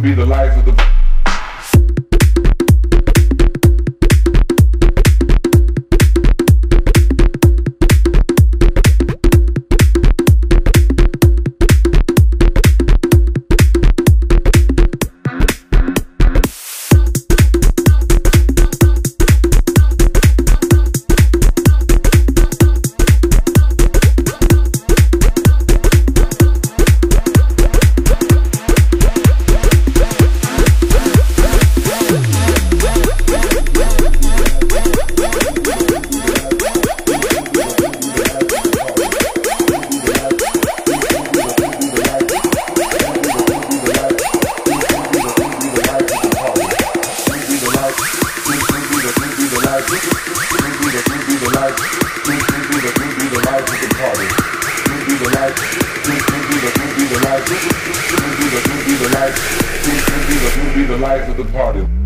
be the life of the. life, be the life, we be the, we be the life, we be the, life, we be the life of the party.